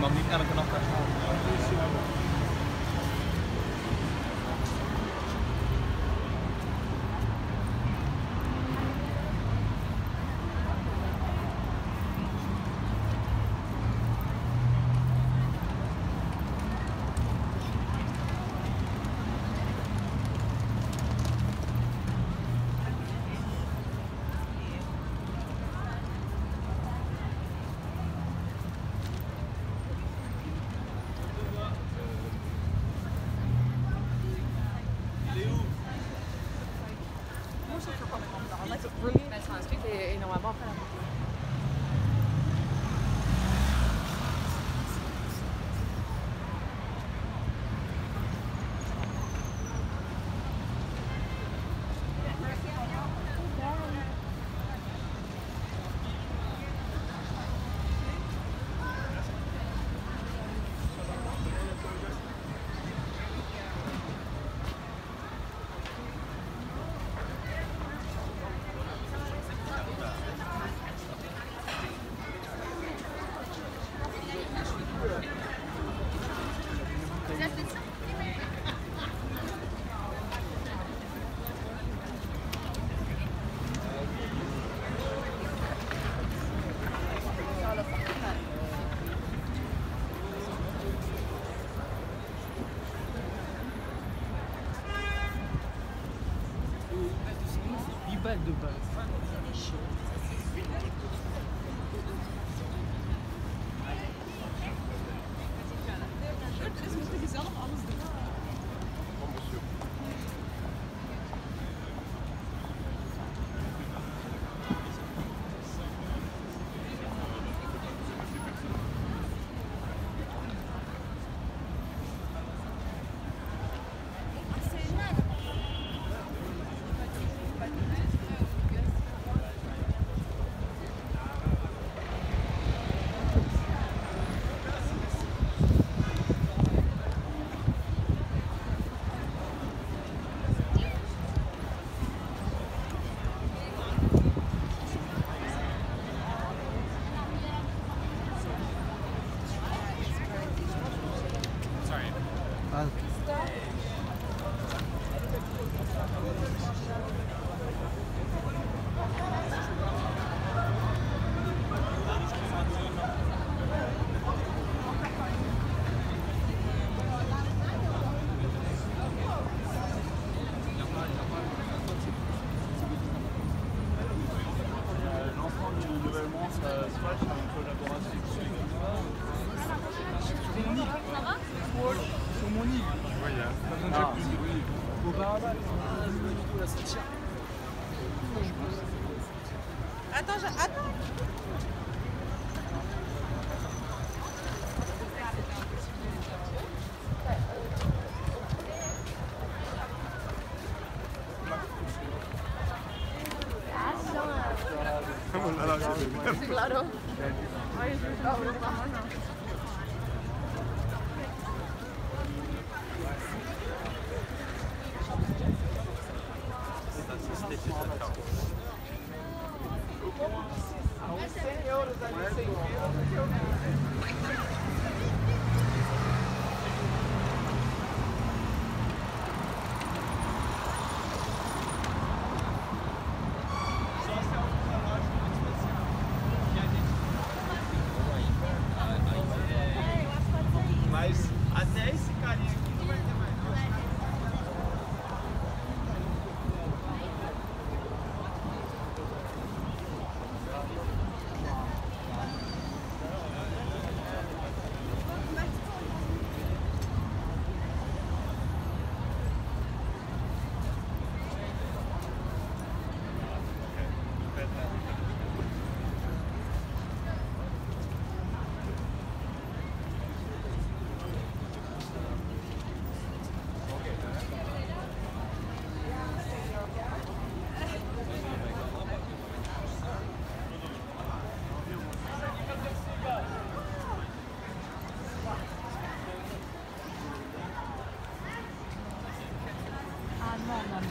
mamita, que no C'est énormément. balles А тоже одно?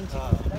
Bien